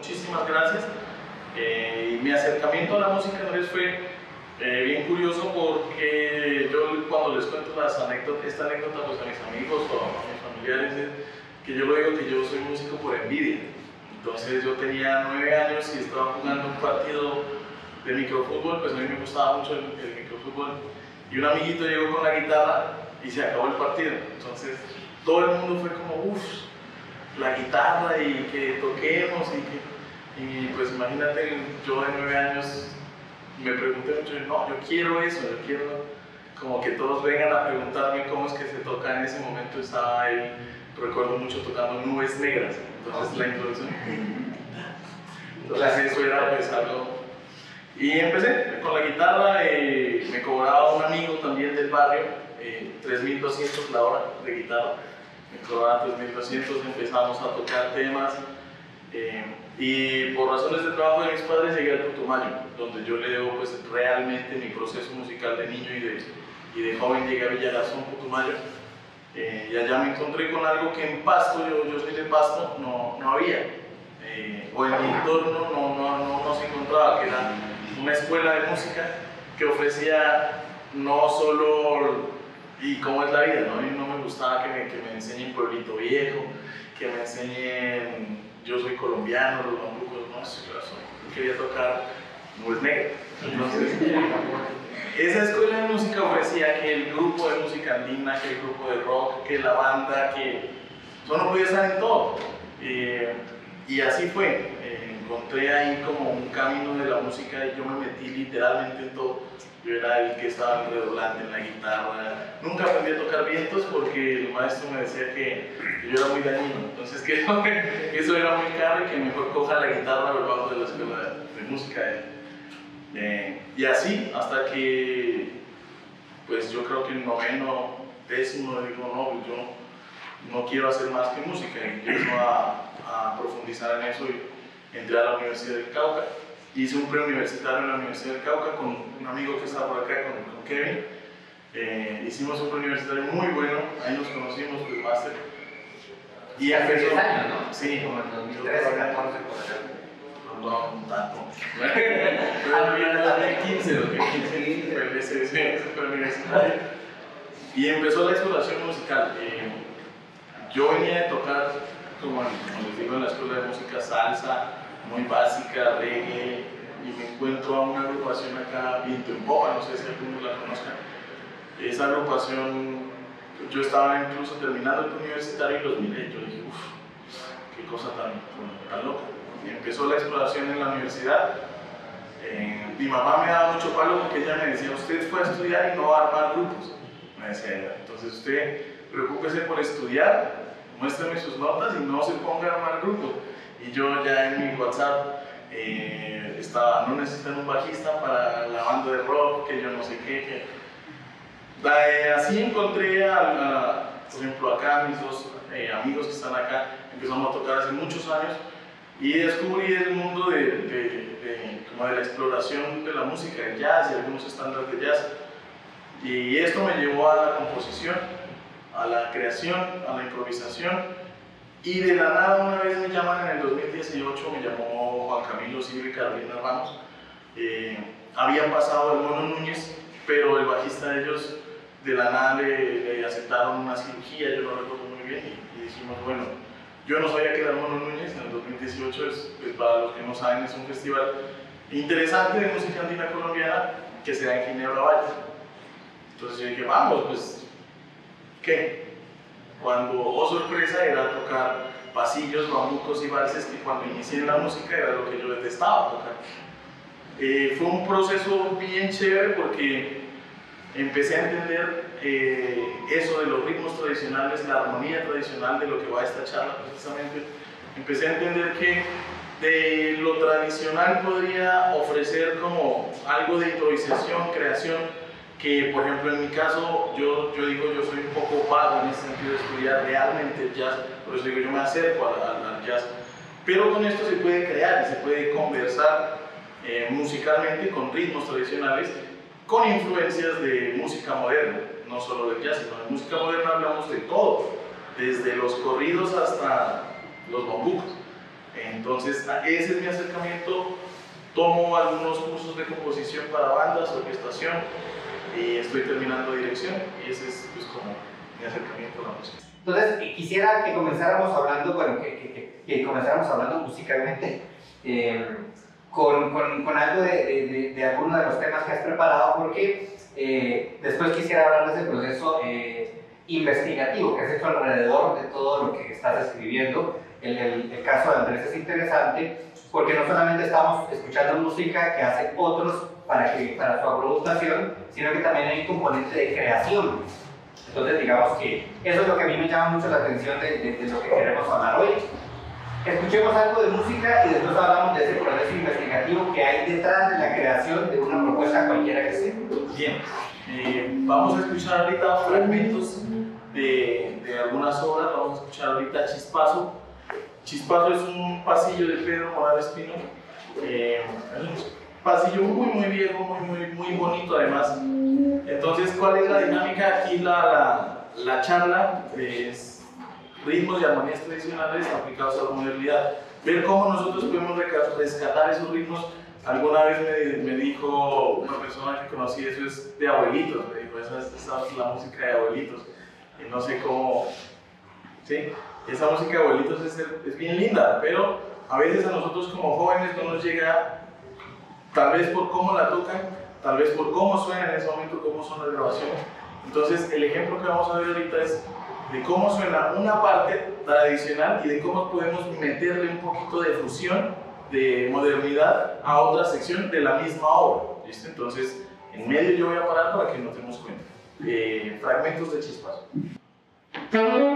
muchísimas gracias. Eh, mi acercamiento a la música en fue eh, bien curioso porque yo cuando les cuento las anécdotas, esta anécdota pues, a mis amigos o a mis familiares, que yo lo digo que yo soy músico por envidia. Entonces yo tenía nueve años y estaba jugando un partido de microfútbol, pues a mí me gustaba mucho el, microfútbol. Y un amiguito llegó con la guitarra y se acabó el partido. Entonces todo el mundo fue como, uff, la guitarra y que toquemos y que... Y pues imagínate, yo de nueve años me pregunté mucho, no, yo quiero eso, yo quiero como que todos vengan a preguntarme cómo es que se toca. En ese momento estaba él, recuerdo mucho tocando Nubes Negras, entonces la introducción. Entonces eso era pues algo... Y empecé con la guitarra, me cobraba un amigo también del barrio, eh, 3.200 la hora de guitarra, me cobraba 3.200, empezamos a tocar temas. Eh, y por razones de trabajo de mis padres llegué al Putumayo, donde yo le debo pues realmente mi proceso musical de niño y de, y de joven llegué a Villarazón, Putumayo. Eh, y allá me encontré con algo que en Pasto, yo, yo soy de Pasto, no, no había. Eh, o en mi entorno no, no, no, no, se encontraba, que era una escuela de música que ofrecía no solo, y cómo es la vida, ¿no? a mí no me gustaba que me, que me enseñen Pueblito Viejo, que me enseñen yo soy colombiano, los bambucos, no sé qué quería tocar Nubes Negras. Entonces, esa escuela de música ofrecía que el grupo de música andina, que el grupo de rock, que la banda, que yo no podía estar en todo. Eh, y así fue. Eh, encontré ahí como un camino de la música y yo me metí literalmente en todo. Yo era el que estaba en redoblante en la guitarra. Nunca aprendí a tocar vientos porque el maestro me decía que, yo era muy dañino. Entonces que, eso era muy caro y que mejor coja la guitarra o el bajo de la escuela de, música. Eh, y así hasta que, pues yo creo que el noveno, décimo, digo, no, pues yo no quiero hacer más que música. Y empiezo a, profundizar en eso entré a la Universidad del Cauca hice un preuniversitario en la Universidad del Cauca con un amigo que estaba por acá, con, Kevin. Eh, hicimos un preuniversitario muy bueno, ahí nos conocimos, el máster. Y hace 10 años, ¿no? Sí, como en 2013, 2014 por acá. No, un tanto. Pero en 2015, 2015 fue ese, ese preuniversitario. Y empezó la exploración musical. Eh, yo venía de tocar, como les digo, en la escuela de música salsa, muy básica, reggae, y me encuentro a una agrupación acá, Viento en Boba, no sé si algunos la conozcan. Esa agrupación, yo estaba incluso terminando el universitario y los miré, yo dije, uff, qué cosa tan, tan loca. Y empezó la exploración en la universidad. Eh, mi mamá me daba mucho palo porque ella me decía, usted fue a estudiar y no va a armar grupos. Me decía ella, entonces usted preocúpese por estudiar, muéstrame sus notas y no se ponga a armar grupos. Y yo ya en mi WhatsApp eh, estaba, no necesitan un bajista para la banda de rock, que yo no sé qué. Que... así encontré, a, por ejemplo, acá mis dos eh, amigos que están acá, empezamos a tocar hace muchos años y descubrí el mundo de, de, como de la exploración de la música, el jazz y algunos estándares de jazz. Y esto me llevó a la composición, a la creación, a la improvisación y de la nada una vez me llaman en el 2018, me llamó Juan Camilo Silva y Carolina Ramos. Eh, habían pasado el Mono Núñez, pero el bajista de ellos de la nada le, aceptaron una cirugía, yo lo recuerdo muy bien, y, dijimos, bueno, yo no sabía que era el Mono Núñez, en el 2018 es, pues, para los que no saben, es un festival interesante de música andina colombiana que se da en Ginebra Valle. Entonces yo dije, vamos, pues, ¿qué? Cuando, oh sorpresa, era tocar pasillos, bambucos y valses que cuando inicié en la música era lo que yo detestaba tocar. Eh, fue un proceso bien chévere porque empecé a entender eh, eso de los ritmos tradicionales, la armonía tradicional de lo que va a esta charla precisamente. Empecé a entender que de lo tradicional podría ofrecer como algo de improvisación, creación, que por ejemplo en mi caso yo, yo digo yo soy un poco vago en ese sentido de estudiar realmente el jazz, por eso digo yo me acerco al, jazz, pero con esto se puede crear, se puede conversar eh, musicalmente con ritmos tradicionales, con influencias de música moderna, no solo del jazz, sino de música moderna hablamos de todo, desde los corridos hasta los bambucos. Entonces, ese es mi acercamiento. Tomo algunos cursos de composición para bandas, orquestación y estoy terminando dirección y ese es pues, como mi acercamiento a la música. Entonces, quisiera que comenzáramos hablando, bueno, que, que, que comenzáramos hablando musicalmente eh, con, con, con, algo de, de, de, alguno de los temas que has preparado, porque eh, después quisiera hablar de ese proceso eh, investigativo que has hecho alrededor de todo lo que estás escribiendo. El, el, el, caso de Andrés es interesante porque no solamente estamos escuchando música que hacen otros para, que, para su agrupación, sino que también hay un componente de creación entonces, digamos que eso es lo que a mí me llama mucho la atención de, de, de, lo que queremos hablar hoy. Escuchemos algo de música y después hablamos de ese proceso investigativo que hay detrás de la creación de una propuesta cualquiera que sea. Bien, eh, vamos a escuchar ahorita fragmentos de, de, algunas obras, vamos a escuchar ahorita Chispazo. Chispazo es un pasillo de Pedro Morales Pino. Eh, pasillo muy, muy viejo, muy, muy, muy bonito además. Entonces, ¿cuál es la dinámica? Aquí la, la, la charla es ritmos y armonías tradicionales aplicados a la modernidad. Ver cómo nosotros podemos rescatar esos ritmos. Alguna vez me, me dijo una persona que conocí, eso es de abuelitos, me dijo, es, esa es la música de abuelitos. Y no sé cómo, ¿sí? Esa música de abuelitos es, es bien linda, pero a veces a nosotros como jóvenes no nos llega tal vez por cómo la tocan, tal vez por cómo suena en ese momento, cómo son las grabaciones. Entonces, el ejemplo que vamos a ver ahorita es de cómo suena una parte tradicional y de cómo podemos meterle un poquito de fusión, de modernidad a otra sección de la misma obra. ¿listo? Entonces, en medio yo voy a parar para que nos demos cuenta. Eh, fragmentos de chispazo.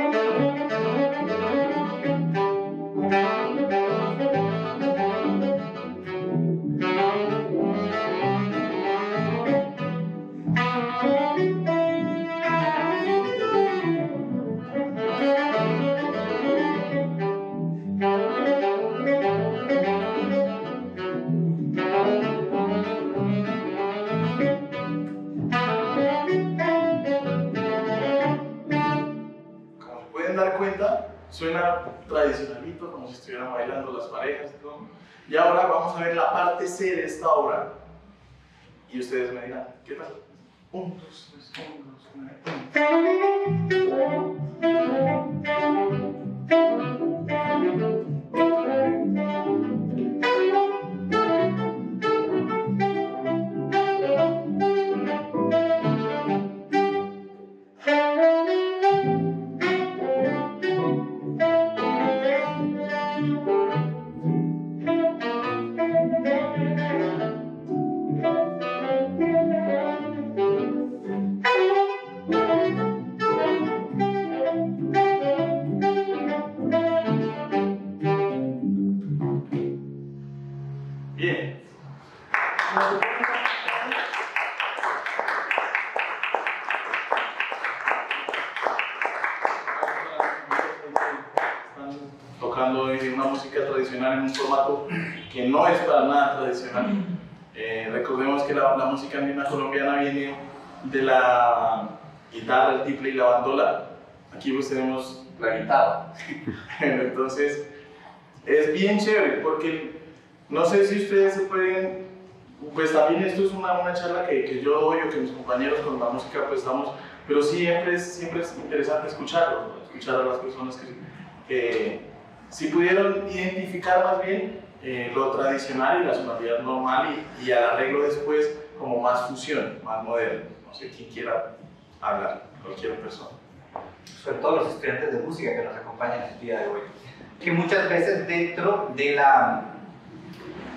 Suena tradicionalito, como si estuvieran bailando las parejas y todo. Y ahora vamos a ver la parte C de esta obra. Y ustedes me dirán, ¿qué tal? Un, dos, tres, un, dos, Entonces es bien chévere porque no sé si ustedes se pueden, pues también esto es una, una charla que, que, yo doy o que mis compañeros con la música pues damos, pero siempre es, siempre es interesante escucharlo, escuchar a las personas que, que si pudieron identificar más bien eh, lo tradicional y la sonoridad normal y, y al arreglo después como más fusión, más moderno. No sé quién quiera hablar, cualquier persona. Sobre todo los estudiantes de música que nos acompañan el día de hoy. Que muchas veces dentro de la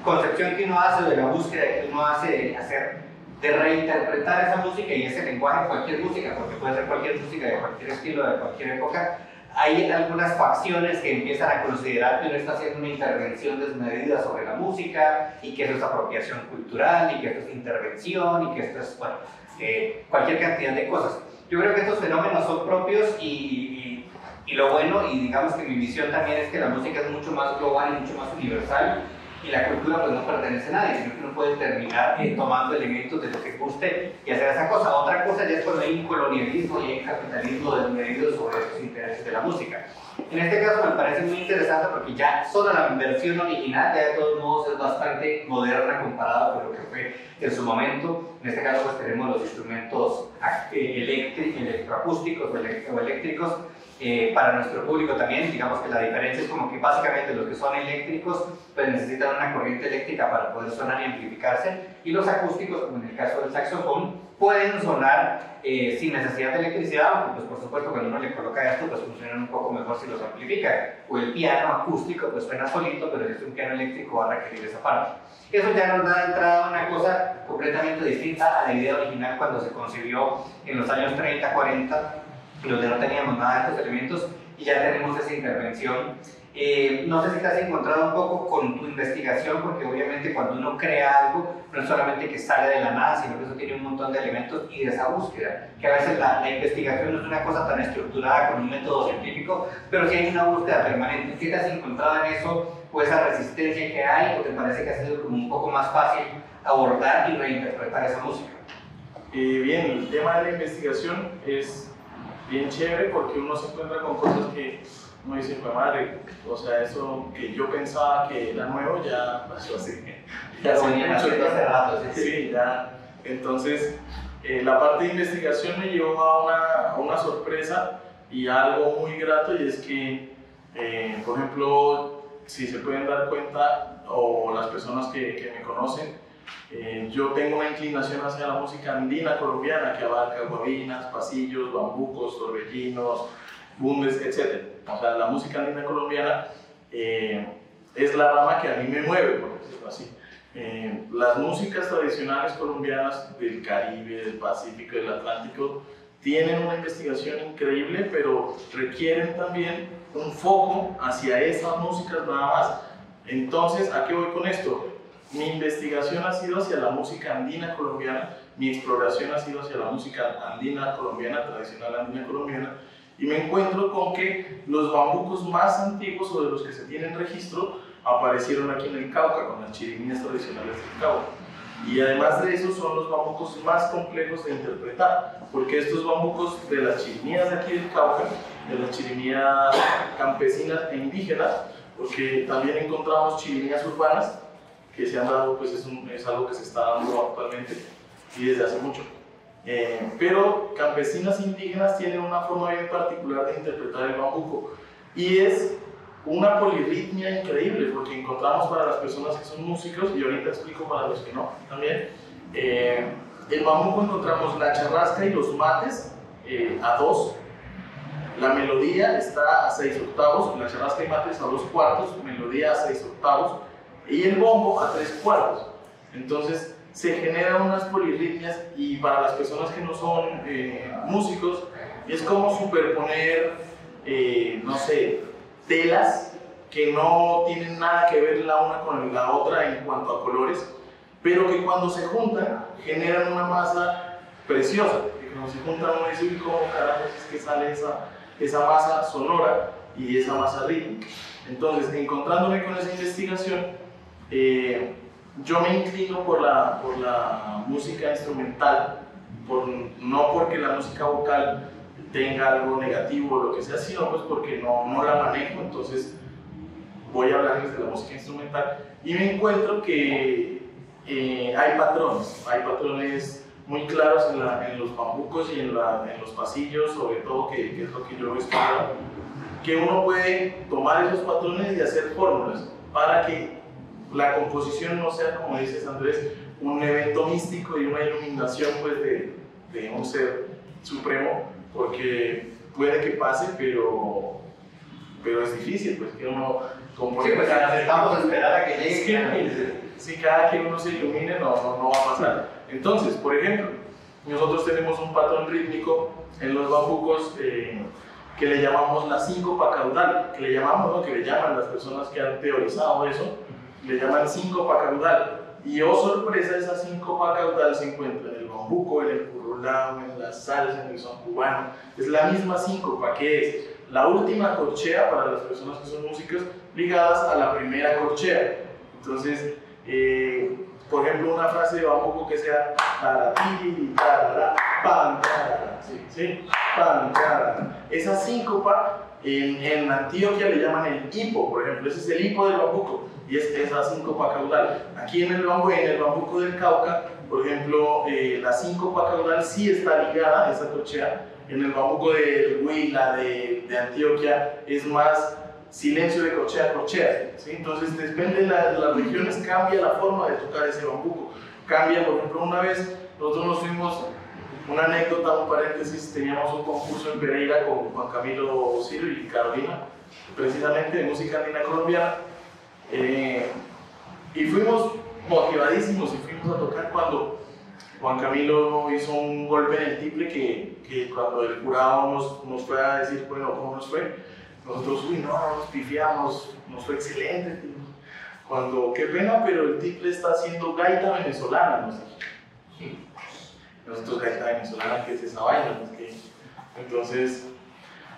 concepción que uno hace, de la búsqueda que uno hace de hacer, de reinterpretar esa música y ese lenguaje, cualquier música, porque puede ser cualquier música de cualquier estilo, de cualquier época, hay algunas facciones que empiezan a considerar que uno está haciendo una intervención desmedida sobre la música y que eso es apropiación cultural y que esto es intervención y que esto es, bueno, eh, cualquier cantidad de cosas. Yo creo que estos fenómenos son propios y, y, lo bueno, y digamos que mi visión también es que la música es mucho más global y mucho más universal y la cultura pues no pertenece a nadie, sino que uno puede terminar eh, tomando elementos de lo que guste y hacer esa cosa. Otra cosa ya es cuando hay un colonialismo y hay un capitalismo desmedido sobre esos intereses de la música. En este caso me parece muy interesante porque ya solo la versión original ya de todos modos es bastante moderna comparado con lo que fue en su momento. En este caso pues tenemos los instrumentos eh, electroacústicos o eléctricos eh, para nuestro público también, digamos que la diferencia es como que básicamente los que son eléctricos pues necesitan una corriente eléctrica para poder sonar y amplificarse y los acústicos, como en el caso del saxofón, pueden sonar eh, sin necesidad de electricidad, aunque pues por supuesto cuando uno le coloca esto pues funcionan un poco mejor si los amplifica. O el piano acústico pues suena solito, pero si es un piano eléctrico va a requerir esa parte. Eso ya nos da entrada a una cosa completamente distinta a la idea original cuando se concibió en los años 30, 40 donde no teníamos nada de estos elementos y ya tenemos esa intervención. Eh, no sé si te has encontrado un poco con tu investigación, porque obviamente cuando uno crea algo, no es solamente que sale de la nada, sino que eso tiene un montón de elementos y de esa búsqueda, que a veces la, la investigación no es una cosa tan estructurada con un método científico, pero sí hay una búsqueda permanente. ¿Qué te has encontrado en eso, o esa resistencia que hay, o te parece que ha sido como un poco más fácil abordar y reinterpretar esa música? Eh, bien, el tema de la investigación es bien chévere porque uno se encuentra con cosas que uno dice, pues madre, o sea, eso que yo pensaba que era nuevo ya pasó así. Ya hace mucho hace rato, sí. sí, ya. Entonces, eh, la parte de investigación me llevó a una, a una, sorpresa y algo muy grato y es que, eh, por ejemplo, si se pueden dar cuenta, o las personas que, que me conocen, eh, yo tengo una inclinación hacia la música andina colombiana que abarca guabinas, pasillos, bambucos, torbellinos, bundes, etc. O sea, la música andina colombiana eh, es la rama que a mí me mueve, por decirlo así. Eh, las músicas tradicionales colombianas del Caribe, del Pacífico, del Atlántico, tienen una investigación increíble, pero requieren también un foco hacia esas músicas nada más. Entonces, ¿a qué voy con esto? Mi investigación ha sido hacia la música andina colombiana, mi exploración ha sido hacia la música andina colombiana, tradicional andina colombiana, y me encuentro con que los bambucos más antiguos o de los que se tienen registro aparecieron aquí en el Cauca con las chirimías tradicionales del Cauca. Y además de eso son los bambucos más complejos de interpretar, porque estos bambucos de las chirimías de aquí del Cauca, de las chirimías campesinas e indígenas, porque también encontramos chirimías urbanas, que se han dado, pues es, un, es algo que se está dando actualmente y desde hace mucho. Eh, pero campesinas indígenas tienen una forma bien particular de interpretar el bambuco y es una polirritmia increíble porque encontramos para las personas que son músicos y ahorita explico para los que no también eh, el bambuco encontramos la charrasca y los mates eh, a dos la melodía está a seis octavos la charrasca y mates a dos cuartos melodía a seis octavos y el bombo a tres cuartos. Entonces se generan unas polirritmias y para las personas que no son eh, músicos es como superponer, eh, no sé, telas que no tienen nada que ver la una con la otra en cuanto a colores, pero que cuando se juntan generan una masa preciosa. Que cuando se juntan uno dice, ¿cómo carajos es que sale esa, esa masa sonora y esa masa rítmica? Entonces, encontrándome con esa investigación, eh, yo me inclino por la, por la música instrumental, por, no porque la música vocal tenga algo negativo o lo que sea, sino pues porque no, no la manejo, entonces voy a hablarles de la música instrumental. Y me encuentro que eh, hay patrones, hay patrones muy claros en, la, en los bambucos y en, la, en, los pasillos, sobre todo, que, que es lo que yo he que uno puede tomar esos patrones y hacer fórmulas para que la composición no sea, como dices Andrés, un evento místico y una iluminación pues, de, de un ser supremo, porque puede que pase, pero, pero es difícil, pues que uno compone. Sí, pues necesitamos esperar a que llegue. si cada que uno se ilumine, no, no, va a pasar. Entonces, por ejemplo, nosotros tenemos un patrón rítmico en los bambucos eh, que le llamamos la síncopa caudal, que le llamamos, ¿no? que le llaman las personas que han teorizado eso, le llaman síncopa caudal. Y oh sorpresa, esa síncopa caudal se encuentra en el bambuco, en el curulao, en la salsa, en el son cubano. Es la misma síncopa que es la última corchea para las personas que son músicos ligadas a la primera corchea. Entonces, eh, por ejemplo, una frase de bambuco que sea taratiri, tarara, sí, sí. Esa síncopa en, en Antioquia le llaman el hipo, por ejemplo, ese es el hipo del bambuco y es esa síncopa caudal. Aquí en el, bambu, en el bambuco del Cauca, por ejemplo, eh, la síncopa caudal sí está ligada, esa corchea, en el bambuco de Huila, de, de Antioquia, es más silencio de corchea a corchea. ¿sí? Entonces, depende de, la, de, las regiones, cambia la forma de tocar ese bambuco. Cambia, por ejemplo, una vez nosotros nos fuimos, una anécdota, un paréntesis, teníamos un concurso en Pereira con Juan Camilo Ciro y Carolina, precisamente de música andina colombiana. Eh, y fuimos motivadísimos y fuimos a tocar cuando Juan Camilo hizo un golpe en el tiple que, que cuando el jurado nos, nos fue a decir, bueno, ¿cómo nos fue? Nosotros, uy, no, nos pifiamos, nos fue excelente. Cuando, qué pena, pero el tiple está haciendo gaita venezolana, no. Nosotros, gaita venezolana, ¿qué es esa vaina? Entonces,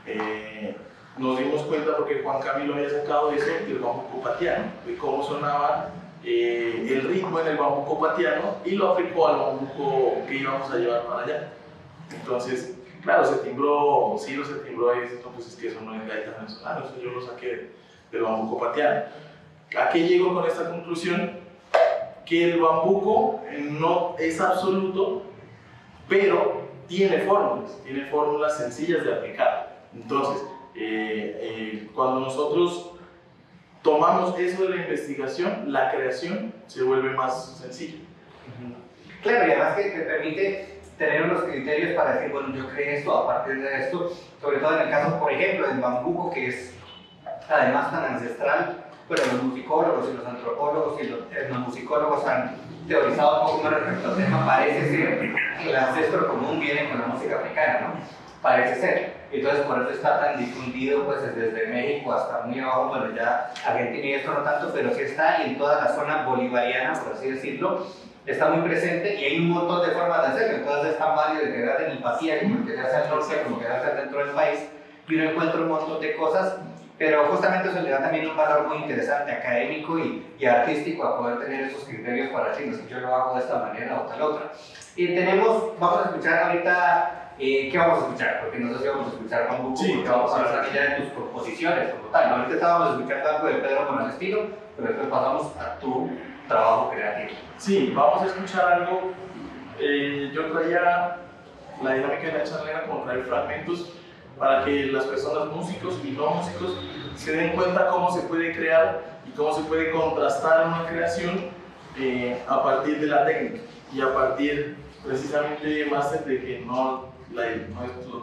eh, nos dimos cuenta porque Juan Camilo había sacado eso del bambuco patiano, de cómo sonaba eh, el ritmo en el bambuco patiano y lo aplicó al bambuco que íbamos a llevar para allá. Entonces, claro, se timbró, sí, se timbró y dice, no, pues es que eso no es gaita venezolana, eso yo lo saqué del bambuco patiano. ¿A qué llego con esta conclusión? Que el bambuco no es absoluto, pero tiene fórmulas, tiene fórmulas sencillas de aplicar. Entonces, eh, eh, cuando nosotros tomamos eso de la investigación, la creación se vuelve más sencilla. Claro, y además que te permite tener unos criterios para decir, bueno, yo creé esto a partir de esto, sobre todo en el caso, por ejemplo, del bambuco, que es además tan ancestral, bueno, los musicólogos y los antropólogos y los etnomusicólogos han teorizado un poco más respecto al tema, parece ser que el ancestro común viene con la música africana, ¿no? Parece ser. Entonces, por eso está tan difundido, pues desde México hasta muy abajo, bueno, ya Argentina y esto no tanto, pero sí está y en toda la zona bolivariana, por así decirlo, está muy presente y hay un montón de formas de hacerlo. Entonces, es tan válido de quedarse en el Pacífico, como quedarse al norte, como quedarse dentro del país, y uno encuentra un montón de cosas, pero justamente eso le da también un valor muy interesante académico y, y artístico a poder tener esos criterios para decirnos que yo lo hago de esta manera o tal otra. Y tenemos, vamos a escuchar ahorita eh, ¿Qué vamos a escuchar? Porque no sé si vamos a escuchar Bambuco, sí, porque vamos a hablar ya de tus composiciones como tal. Ahorita estábamos escuchando algo de Pedro Morales Estilo, pero después pasamos a tu trabajo creativo. Sí, vamos a escuchar algo. Eh, yo traía la dinámica de la charla como traer fragmentos para que las personas músicos y no músicos se den cuenta cómo se puede crear y cómo se puede contrastar una creación eh, a partir de la técnica y a partir precisamente más de que no la,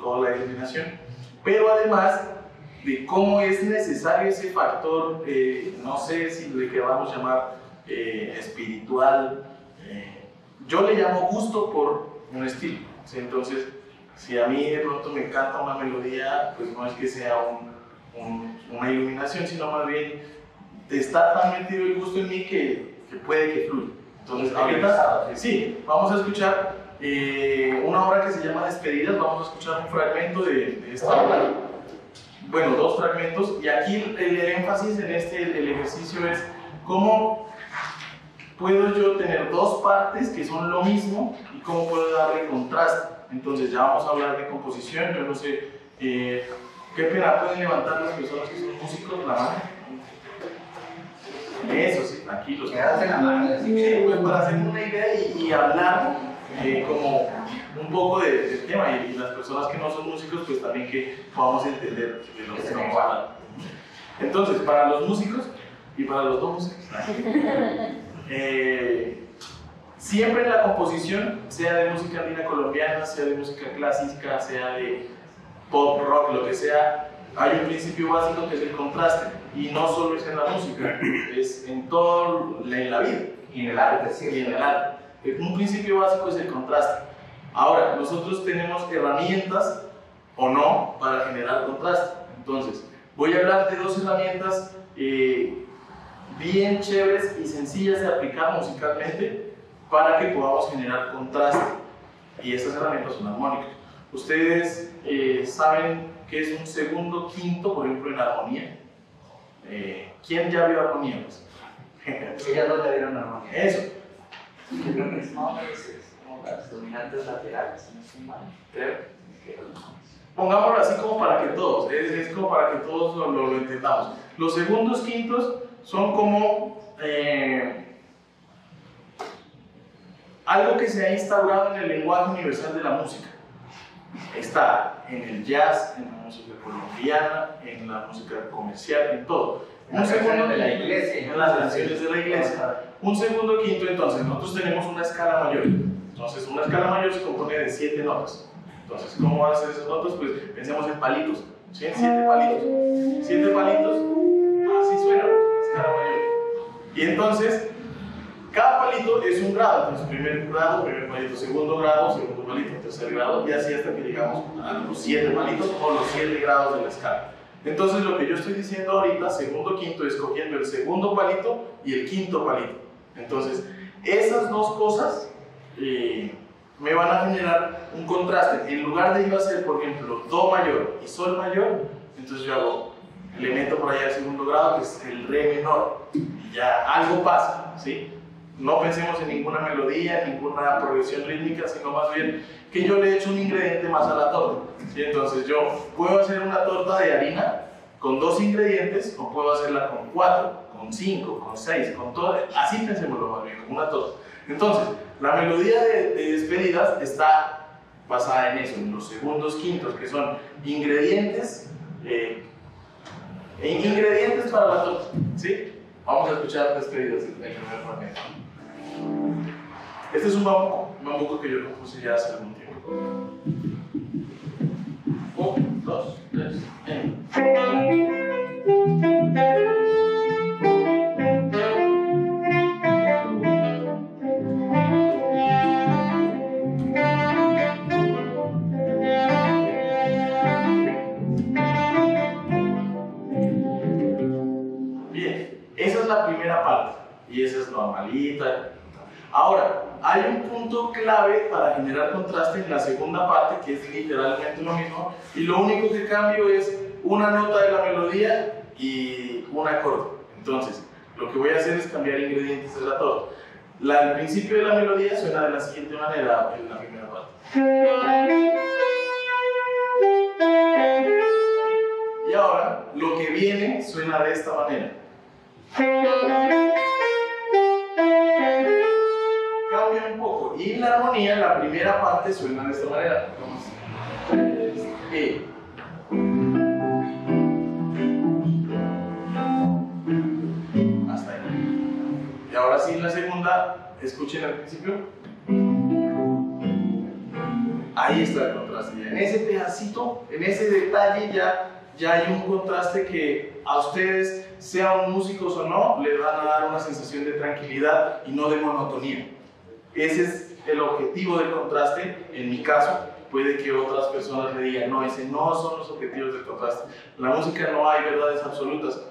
toda la iluminación, pero además de cómo es necesario ese factor, eh, no sé si le queramos llamar eh, espiritual, eh, yo le llamo gusto por un estilo, entonces si a mí de pronto me encanta una melodía, pues no es que sea un, un, una iluminación, sino más bien está tan metido el gusto en mí que, que puede que fluya. Entonces, ahorita, sí, vamos a escuchar eh, una obra que se llama Despedidas, vamos a escuchar un fragmento de, de esta obra. Bueno, dos fragmentos, y aquí el, el énfasis en este el ejercicio es cómo puedo yo tener dos partes que son lo mismo y cómo puedo darle contraste. Entonces, ya vamos a hablar de composición. Yo no sé, eh, ¿qué pena pueden levantar las personas que son músicos la mano? Eso sí, tranquilos. Quédate la mano. Sí, pues para hacer una idea y, y hablar eh, como un poco de, del tema y, y, las personas que no son músicos pues también que podamos entender de lo que estamos hablando. Entonces, para los músicos y para los dos músicos, eh, siempre en la composición, sea de música andina colombiana, sea de música clásica, sea de pop, rock, lo que sea, hay un principio básico que es el contraste. Y no solo es en la música, es en todo en la vida. Y en el arte, sí, y en el arte un principio básico es el contraste. Ahora, nosotros tenemos herramientas o no para generar contraste. Entonces, voy a hablar de dos herramientas eh, bien chéveres y sencillas de aplicar musicalmente para que podamos generar contraste. Y estas herramientas son armónicas. Ustedes eh, saben qué es un segundo quinto, por ejemplo, en armonía. Eh, ¿Quién ya vio armonía? Pues? Ellas dos le dieron armonía. Eso. Yo creo que es más o menos es como las dominantes laterales, no estoy mal. Creo. Pongámoslo así como para que todos, es, es como para que todos lo, lo- entendamos. Los segundos quintos son como eh, algo que se ha instaurado en el lenguaje universal de la música. Está en el jazz, en la música colombiana, en la música comercial, en todo. Un Las segundo canciones de la iglesia. en las canciones de la iglesia. Un segundo quinto, entonces, nosotros tenemos una escala mayor. Entonces, una escala mayor se compone de siete notas. Entonces, ¿cómo van a ser esas notas? Pues pensemos en palitos. ¿sí? Siete palitos. Siete palitos. Así suena escala mayor. Y entonces, cada palito es un grado. Entonces, primer grado, primer palito, segundo grado, segundo palito, tercer grado, y así hasta que llegamos a los siete palitos o los siete grados de la escala. Entonces, lo que yo estoy diciendo ahorita, segundo, quinto, es cogiendo el segundo palito y el quinto palito. Entonces, esas dos cosas eh, me van a generar un contraste. En lugar de yo hacer, por ejemplo, Do mayor y Sol mayor, entonces yo hago, le meto por allá el segundo grado, que es el Re menor, y ya algo pasa, ¿sí? No pensemos en ninguna melodía, ninguna progresión rítmica, sino más bien que yo le echo un ingrediente más a la torta. ¿sí? Entonces yo puedo hacer una torta de harina con dos ingredientes o puedo hacerla con cuatro, con cinco, con seis, con todo. Así pensémoslo más bien, una torta. Entonces, la melodía de, de despedidas está basada en eso, en los segundos quintos, que son ingredientes, eh, in- ingredientes para la torta. ¿sí? Vamos a escuchar despedidas del primer. Este es un bambuco, un bambuco que yo compuse ya hace algún tiempo. Un, dos, tres, en. Bien, esa es la primera parte y esa es normalita. Ahora, hay un punto clave para generar contraste en la segunda parte que es literalmente lo mismo y lo único que cambio es una nota de la melodía y un acorde. Entonces, lo que voy a hacer es cambiar ingredientes de la torta. La, el principio de la melodía suena de la siguiente manera en la primera parte. Y ahora, lo que viene suena de esta manera. Cambia un poco. Y en la armonía, la primera parte suena de esta manera. E. Ahora sí, en la segunda, escuchen al principio. Ahí está el contraste. En ese pedacito, en ese detalle ya, ya hay un contraste que a ustedes, sean músicos o no, les van a dar una sensación de tranquilidad y no de monotonía. Ese es el objetivo del contraste, en mi caso. Puede que otras personas le digan, no, ese no son los objetivos del contraste. En la música no hay verdades absolutas,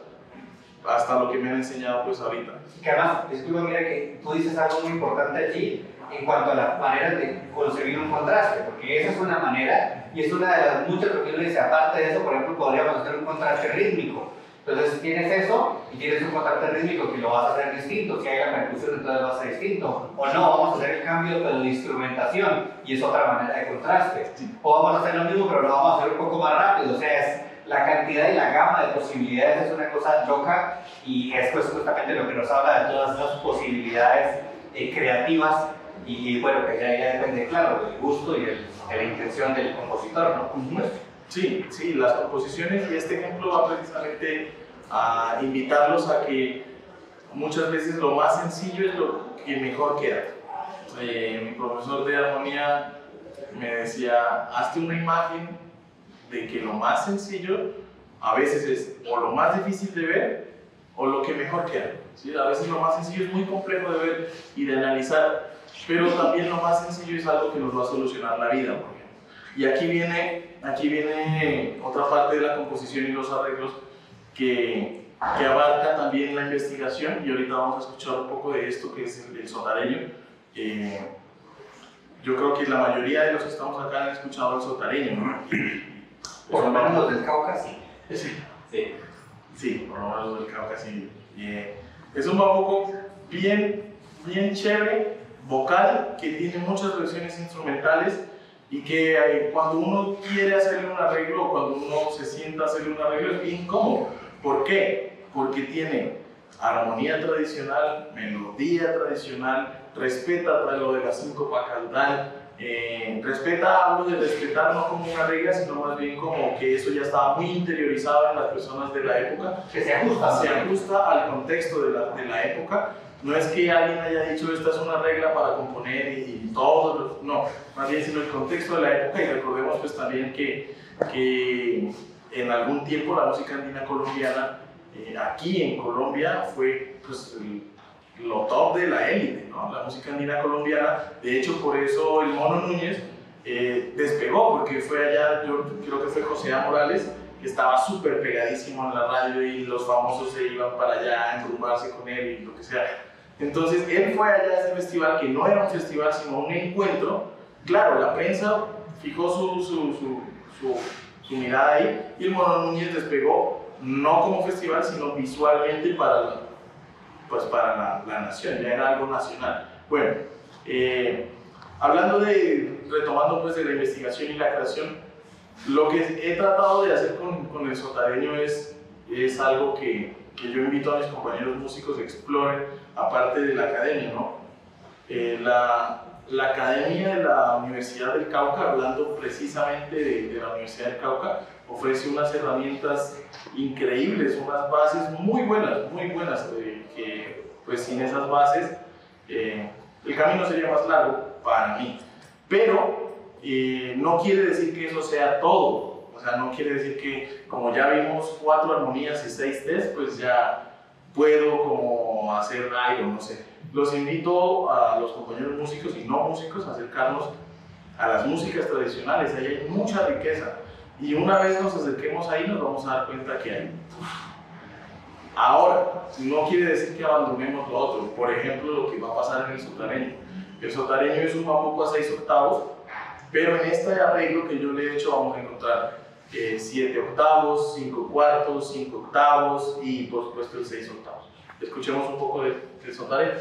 hasta lo que me han enseñado pues ahorita. Que además, disculpa, mira que tú dices algo muy importante allí en cuanto a las maneras de conseguir un contraste, porque esa es una manera y es una de las muchas que uno dice, aparte de eso, por ejemplo, podríamos hacer un contraste rítmico. Entonces tienes eso y tienes un contraste rítmico que lo vas a hacer distinto, si hay la percusión entonces va a ser distinto, o no, vamos a hacer el cambio pero de instrumentación y es otra manera de contraste, o vamos a hacer lo mismo pero lo vamos a hacer un poco más rápido, o sea, es la cantidad y la gama de posibilidades es una cosa loca y esto es justamente lo que nos habla de todas esas posibilidades eh, creativas y, bueno, que ya, ya depende, claro, del gusto y el- de la intención del compositor, ¿no? Sí, sí, las composiciones y este ejemplo va precisamente a invitarlos a que muchas veces lo más sencillo es lo que mejor queda. Eh, mi profesor de armonía me decía, hazte una imagen de que lo más sencillo a veces es o lo más difícil de ver o lo que mejor queda. ¿sí? A veces lo más sencillo es muy complejo de ver y de analizar, pero también lo más sencillo es algo que nos va a solucionar la vida. Y aquí viene, aquí viene otra parte de la composición y los arreglos que, que abarca también la investigación y ahorita vamos a escuchar un poco de esto que es el, el sotareño. Eh, yo creo que la mayoría de los que estamos acá han escuchado el sotareño. Por lo menos los del Cauca, sí. Sí, Sí. sí, por lo menos del Cauca sí. Eh, Es un bambuco bien, bien chévere, vocal, que tiene muchas versiones instrumentales y que eh, cuando uno quiere hacerle un arreglo o cuando uno se sienta a hacerle un arreglo es bien cómodo. ¿Por qué? Porque tiene armonía tradicional, melodía tradicional, respeta lo de la síncopa caudal, eh, respeta, hablo de respetar no como una regla, sino más bien como que eso ya estaba muy interiorizado en las personas de la época. Que se ajusta. Se ajusta al contexto de la, de la época. No es que alguien haya dicho esta es una regla para componer y, todo, no, más bien sino el contexto de la época y recordemos pues también que, que en algún tiempo la música andina colombiana eh, aquí en Colombia fue pues, lo top de la élite, ¿no? la música andina colombiana. De hecho, por eso el Mono Núñez eh, despegó, porque fue allá, yo creo que fue José A. Morales, que estaba súper pegadísimo en la radio y los famosos se iban para allá a engrumbarse con él y lo que sea. Entonces, él fue allá a ese festival, que no era un festival, sino un encuentro. Claro, la prensa fijó su, su, su, su, su mirada ahí y el Mono Núñez despegó no como festival, sino visualmente para la, pues para la, nación, ya era algo nacional. Bueno, eh, hablando de, retomando pues de la investigación y la creación, lo que he tratado de hacer con, con el sotareño es, es algo que, que, yo invito a mis compañeros músicos a exploren, aparte de la academia, ¿no? Eh, la, la Academia de la Universidad del Cauca, hablando precisamente de, de la Universidad del Cauca, ofrece unas herramientas increíbles, unas bases muy buenas, muy buenas, eh, que pues sin esas bases eh, el camino sería más largo para mí. Pero eh, no quiere decir que eso sea todo, o sea, no quiere decir que como ya vimos cuatro armonías y seis test, pues ya puedo como hacer algo, no sé. Los invito a los compañeros músicos y no músicos a acercarnos a las músicas tradicionales, ahí hay mucha riqueza y una vez nos acerquemos ahí nos vamos a dar cuenta que hay. Ahora, no quiere decir que abandonemos lo otro. Por ejemplo, lo que va a pasar en el sotareño. El sotareño es un bambuco a 6 octavos, pero en este arreglo que yo le he hecho vamos a encontrar 7 eh, octavos, 5 cuartos, 5 octavos y por supuesto el 6 octavos. Escuchemos un poco del, del sotareño.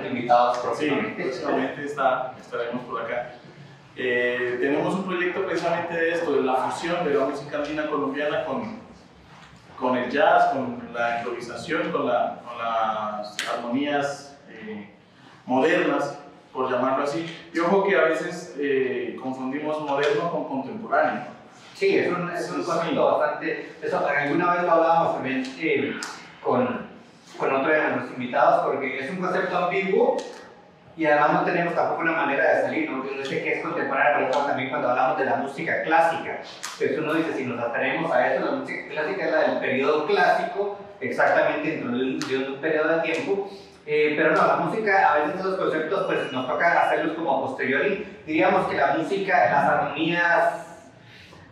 Esperamos tener los invitados próximamente. Sí, próximamente está, estaremos por acá. Eh, tenemos un proyecto precisamente de esto, de la fusión de la música andina colombiana con, con el jazz, con la improvisación, con, la, con las armonías eh, modernas, por llamarlo así. Y ojo que a veces eh, confundimos moderno con contemporáneo. Sí, es un, es un concepto bastante... Eso, alguna vez lo hablábamos también con, con otro de nuestros invitados, porque es un concepto ambiguo y además no tenemos tampoco una manera de salir, ¿no? no sé qué es contemporáneo, pero también cuando hablamos de la música clásica. Entonces uno dice, si nos atenemos a eso, la música clásica es la del periodo clásico, exactamente dentro de un, periodo de tiempo. Eh, pero no, la música, a veces esos conceptos pues nos toca hacerlos como posteriori. Diríamos que la música, las armonías,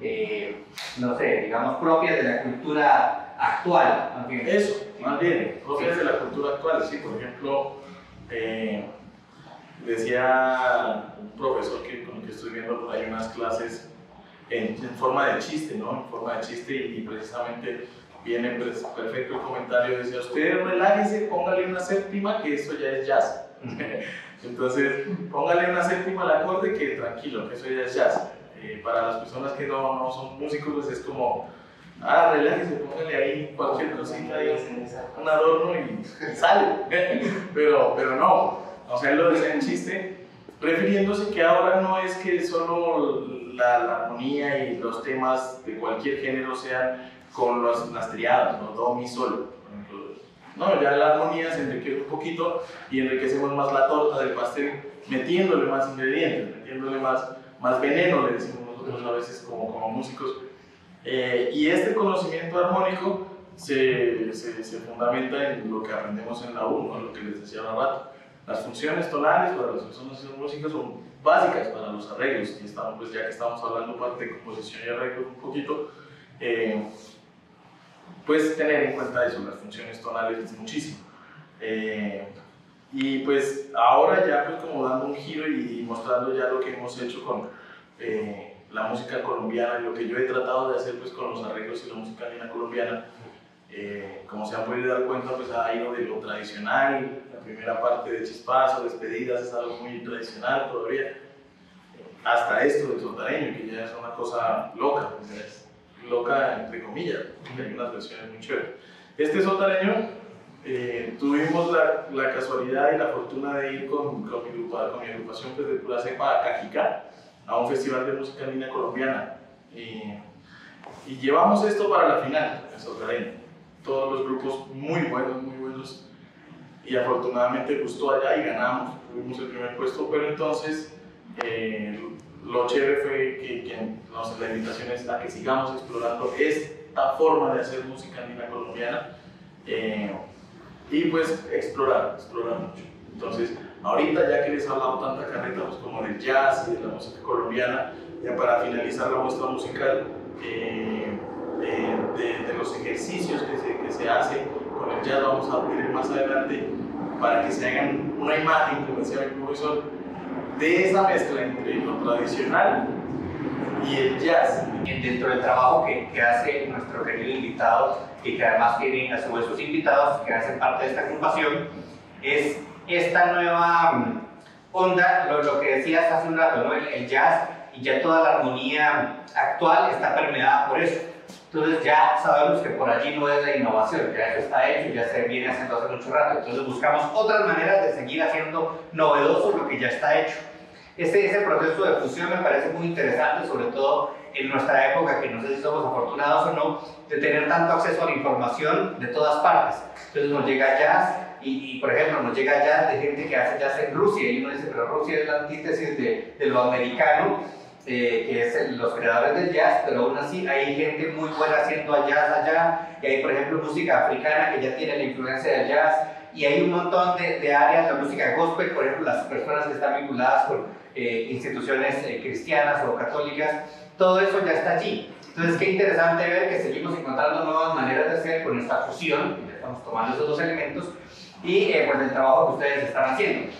eh, no sé, digamos propias de la cultura actual. Eso, más bien, propias de la cultura actual, sí, por ejemplo, eh, decía un profesor que, con el que estoy viendo por ahí unas clases en, forma de chiste, ¿no? En forma de chiste y, precisamente viene perfecto el comentario, decía, usted relájese, póngale una séptima, que eso ya es jazz. Entonces, póngale una séptima al acorde que tranquilo, que eso ya es jazz. Eh, para las personas que no, no son músicos, pues es como, ah, relájese, póngale ahí cualquier cosita, ahí, un adorno y sale. pero, pero no, o sea, él lo decía en chiste, refiriéndose que ahora no es que solo la, armonía y los temas de cualquier género sean con las triadas, ¿no? Do, mi, sol. No, ya la armonía se enriquece un poquito y enriquecemos más la torta del pastel metiéndole más ingredientes, metiéndole más, más veneno, le decimos nosotros a veces como, como músicos. Eh, y este conocimiento armónico se, se, se, fundamenta en lo que aprendemos en la U, ¿no? lo que les decía hace rato. Las funciones tonales para las personas que son son básicas para los arreglos, y estamos, pues ya que estamos hablando parte de composición y arreglos un poquito, eh, pues tener en cuenta eso, las funciones tonales es muchísimo. Eh, y pues ahora ya pues como dando un giro y, mostrando ya lo que hemos hecho con eh, la música colombiana lo que yo he tratado de hacer pues con los arreglos y la música colombiana, eh, como se han podido dar cuenta, pues ha ido de lo tradicional, la primera parte de chispazo, despedidas, es algo muy tradicional todavía, hasta esto del sotareño, que ya es una cosa loca, es loca entre comillas, porque hay unas versiones muy chéveres. Este sotareño, eh, tuvimos la, la, casualidad y la fortuna de ir con, con, mi, con mi, agrupación pues, de Pura Cepa a Cajicá, a un festival de música andina colombiana. Y, llevamos esto para la final, todos los grupos muy buenos, muy buenos. Y afortunadamente gustó allá y ganamos, tuvimos el primer puesto, pero entonces eh, lo chévere fue que, nos, la invitación es a que sigamos explorando esta forma de hacer música andina colombiana eh, y pues explorar, explorar mucho. Entonces, ahorita ya que les he hablado tanta carreta pues, como del jazz y de la música colombiana, ya para finalizar la muestra musical, eh, de, los ejercicios que se, que se hace con el jazz, vamos a ver más adelante, para que se hagan una imagen, como decía el profesor, de esa mezcla entre lo tradicional y el jazz. Dentro del trabajo que, que hace nuestro querido invitado y que además tiene a su vez sus invitados que hacen parte de esta agrupación, es esta nueva mm, onda, lo, lo que decías hace un rato, ¿no? el, el jazz y ya toda la armonía actual está permeada por eso. Entonces ya sabemos que por allí no es la innovación, ya eso está hecho, ya se viene haciendo hace mucho rato. Entonces buscamos otras maneras de seguir haciendo novedoso lo que ya está hecho. Este, ese proceso de fusión me parece muy interesante, sobre todo en nuestra época, que no sé si somos afortunados o no, de tener tanto acceso a la información de todas partes. Entonces nos llega jazz, y, por ejemplo nos llega jazz de gente que hace jazz en Rusia, y uno dice, pero Rusia es la antítesis de, de lo americano, eh, que es los creadores del jazz, pero aún así hay gente muy buena haciendo jazz allá, y hay por ejemplo música africana que ya tiene la influencia del jazz, y hay un montón de, de áreas, la música gospel, por ejemplo, las personas que están vinculadas con eh, instituciones eh, cristianas o católicas, todo eso ya está allí. Entonces, qué interesante ver que seguimos encontrando nuevas maneras de hacer con esta fusión, estamos tomando esos dos elementos, y pues el trabajo que ustedes están haciendo.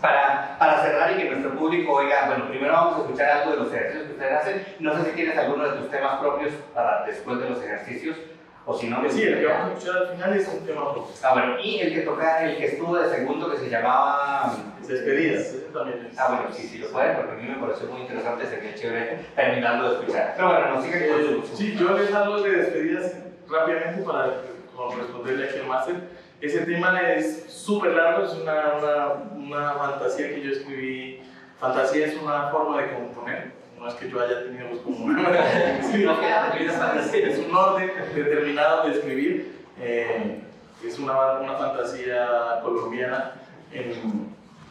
para, para cerrar y que nuestro público oiga, bueno, primero vamos a escuchar algo de los ejercicios que ustedes hacen. No sé si tienes alguno de tus temas propios para después de los ejercicios, o si no, Sí, el que vamos a escuchar al final es un tema propio. Ah, bueno, y el que toca, el que estuvo de segundo que se llamaba... Despedidas. Ah, bueno, sí, sí lo pueden, porque a mí me pareció muy interesante, sería chévere terminando de escuchar. Pero bueno, nos sigue con Eh, su... sí, yo les hablo de despedidas rápidamente para como responderle aquí al máster. Ese tema es súper largo, es una, una, una fantasía que yo escribí. Fantasía es una forma de componer, no es que yo haya tenido pues, como una. Es un orden determinado de escribir. eh, es una, una fantasía colombiana en,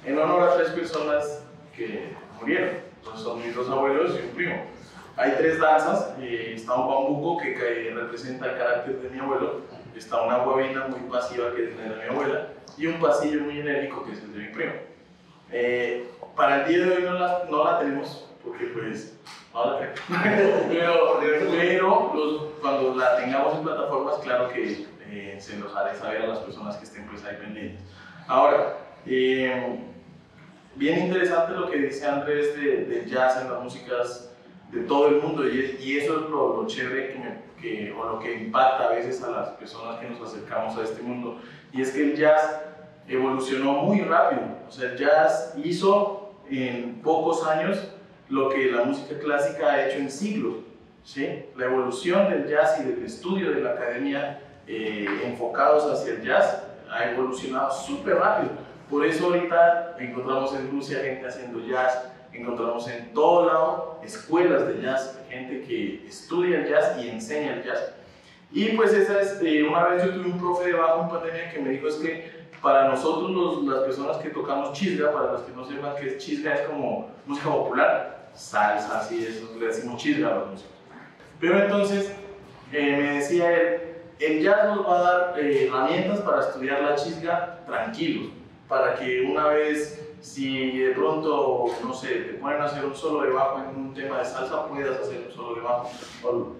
en honor a tres personas que murieron. Entonces, son mis dos abuelos y un primo. Hay tres danzas. eh, está un bambuco que, que representa el carácter de mi abuelo. Está una guabina muy pasiva que es la de mi abuela. Y un pasillo muy enérgico que es el de mi primo. Eh, para el día de hoy no la, no la tenemos porque pues no la tenemos. pero pero los- cuando la tengamos en plataformas, claro que eh, se los haré saber a las personas que estén pues ahí pendientes. Ahora, eh, bien interesante lo que dice Andrés de, del jazz en las músicas de todo el mundo y, es- y eso es lo, lo chévere que, me- o lo que impacta a veces a las personas que nos acercamos a este mundo y es que el jazz evolucionó muy rápido, o sea, el jazz hizo en pocos años lo que la música clásica ha hecho en siglos, ¿sí? La evolución del jazz y del estudio de la academia eh, enfocados hacia el jazz ha evolucionado súper rápido. Por eso ahorita encontramos en Rusia gente haciendo jazz, encontramos en todo lado escuelas de jazz, gente que estudia el jazz y enseña el jazz. Y pues esa es, eh, una vez yo tuve un profe de bajo en pandemia que me dijo es que para nosotros los- las personas que tocamos chisga, para los que no sepan qué es chisga, es como música popular, salsa, así, eso le decimos chisga a los músicos. Pero entonces eh, me decía él, el jazz nos va a dar eh, herramientas para estudiar la chisga tranquilos, para que una vez, si de pronto, no sé, te ponen a hacer un solo de bajo en un tema de salsa, puedas hacer un solo de bajo. O,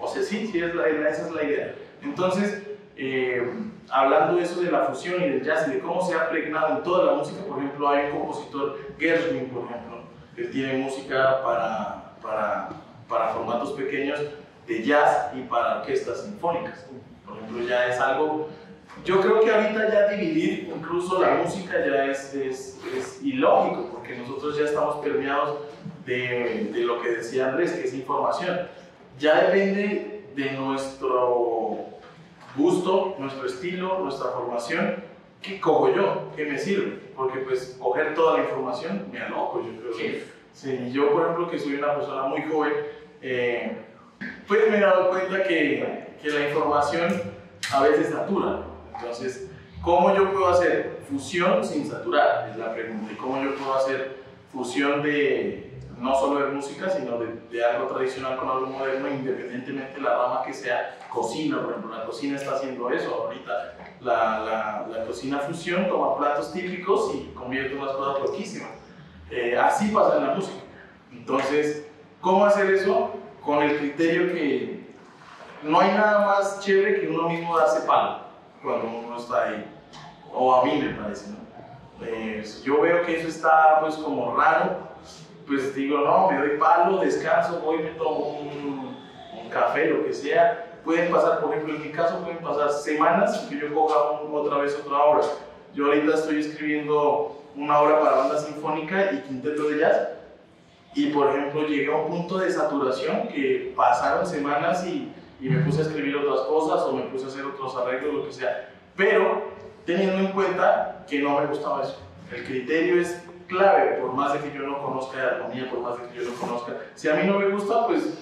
o sea, sí, sí, es la, esa es la idea. Entonces, eh, hablando eso de la fusión y del jazz y de cómo se ha pregnado en toda la música, por ejemplo, hay un compositor, Gershwin, por ejemplo, que tiene música para, para, para formatos pequeños de jazz y para orquestas sinfónicas. Por ejemplo, ya es algo, yo creo que ahorita ya dividir incluso la música ya es, es, es ilógico, porque nosotros ya estamos permeados de, de lo que decía Andrés, que es información. Ya depende de nuestro gusto, nuestro estilo, nuestra formación, ¿qué cojo yo? ¿Qué me sirve? Porque pues coger toda la información me aloco, yo creo. Sí. Sí, yo por ejemplo que soy una persona muy joven, eh, pues me he dado cuenta que, que la información a veces satura. Entonces, ¿cómo yo puedo hacer fusión sin saturar? Es la pregunta. ¿Y cómo yo puedo hacer fusión de no solo de música, sino de, de algo tradicional con algo moderno, independientemente de la rama que sea cocina? Por ejemplo, la cocina está haciendo eso ahorita. La, la, la cocina fusión toma platos típicos y convierte unas cosas loquísimas. Eh, así pasa en la música. Entonces, ¿cómo hacer eso? Con el criterio que no hay nada más chévere que uno mismo darse palo cuando uno está ahí. O a mí me parece, ¿no? Eh, yo veo que eso está pues como raro, pues digo, no, me doy palo, descanso, voy, me tomo un, un café, lo que sea. Pueden pasar, por ejemplo, en mi caso, pueden pasar semanas que yo coja un- otra vez otra obra. Yo ahorita estoy escribiendo una obra para banda sinfónica y quinteto de jazz. Y por ejemplo, llegué a un punto de saturación que pasaron semanas y, y me puse a escribir otras cosas o me puse a hacer otros arreglos, lo que sea. Pero teniendo en cuenta que no me gustaba eso. El criterio es clave, por más de que yo no conozca de armonía, por más de que yo no conozca. Si a mí no me gusta, pues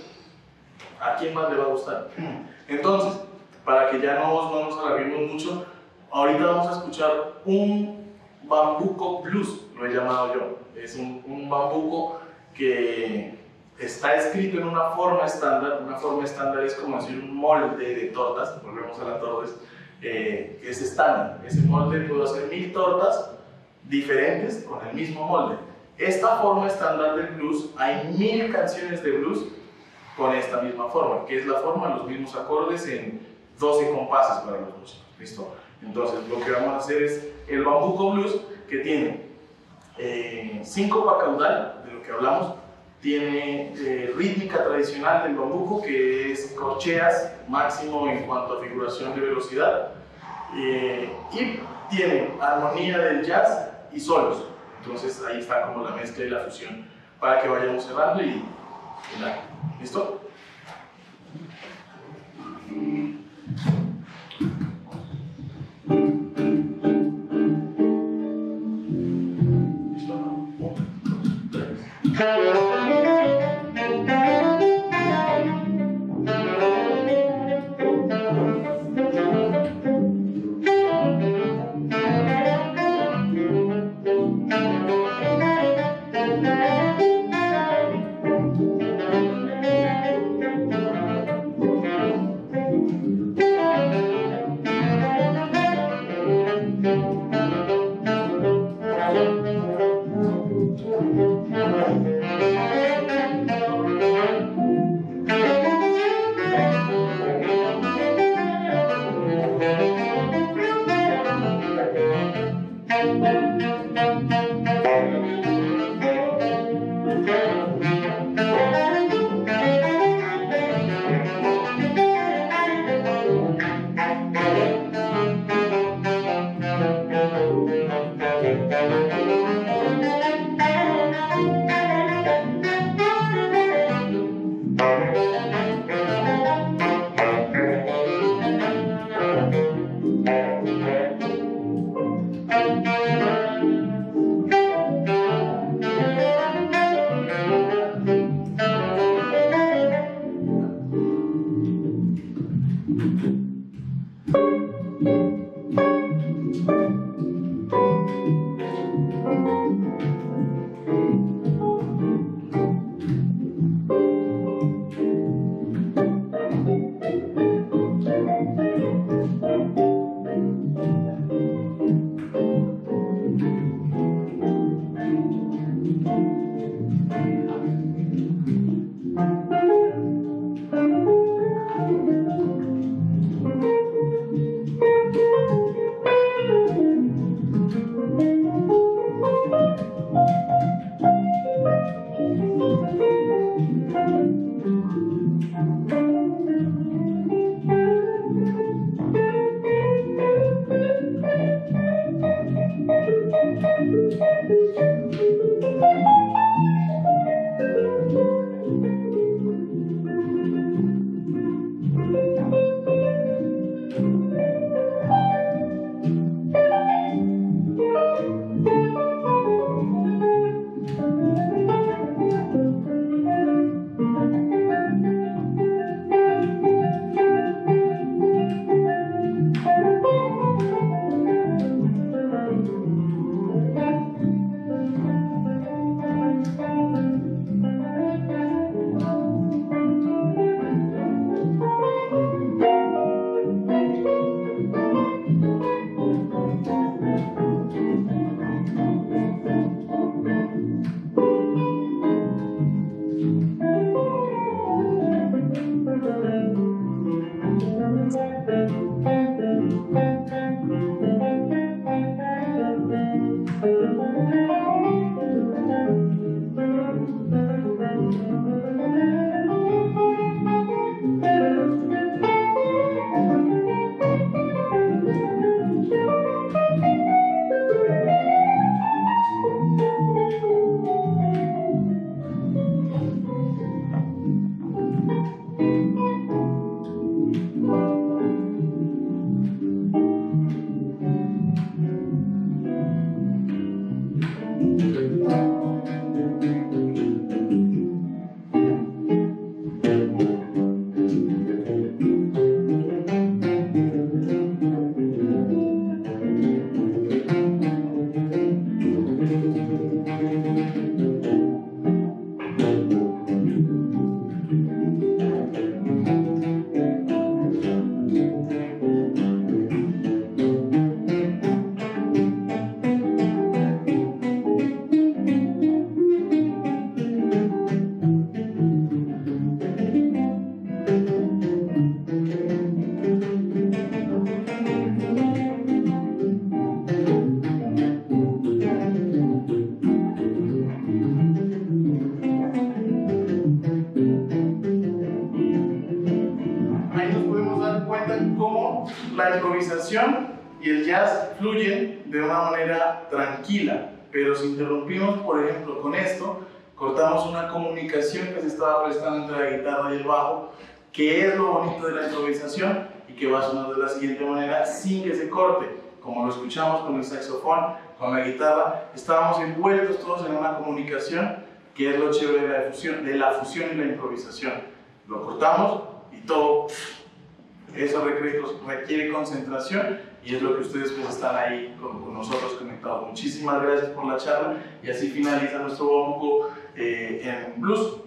¿a quién más le va a gustar? Entonces, para que ya no, no nos alarguemos mucho, ahorita vamos a escuchar un bambuco blues, lo he llamado yo. Es un, un bambuco que está escrito en una forma estándar. Una forma estándar es como decir un molde de tortas, volvemos a las tortas, eh, que es estándar. Ese molde puedo hacer mil tortas diferentes con el mismo molde. Esta forma estándar del blues, hay mil canciones de blues con esta misma forma, que es la forma, los mismos acordes en 12 compases para los músicos. ¿Listo? Entonces, lo que vamos a hacer es el bambuco blues que tiene eh, síncopa caudal, de lo que hablamos, tiene eh, rítmica tradicional del bambuco, que es corcheas, máximo en cuanto a figuración de velocidad, eh, y tiene armonía del jazz y solos. Entonces ahí está como la mezcla y la fusión para que vayamos cerrando y. ¿Listo? Interrumpimos, por ejemplo, con esto, cortamos una comunicación que se estaba prestando entre la guitarra y el bajo, que es lo bonito de la improvisación y que va a sonar de la siguiente manera sin que se corte, como lo escuchamos con el saxofón, con la guitarra, estábamos envueltos todos en una comunicación que es lo chévere de la fusión, de la fusión y la improvisación. Lo cortamos y todo, eso requiere, concentración y es lo que ustedes pues están ahí con, nosotros conectados. Muchísimas gracias por la charla y así finaliza nuestro bonco eh, en blues.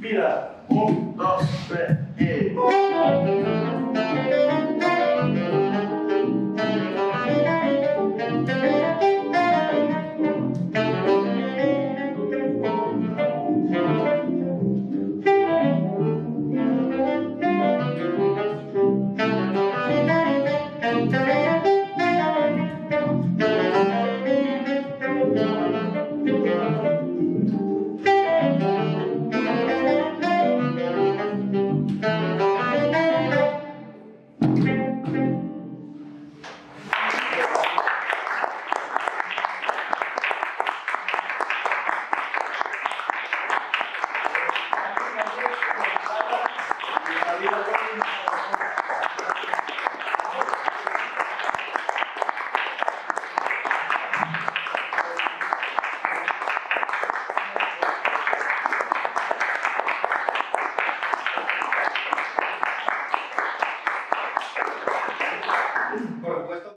Mira, un, dos, tres, y...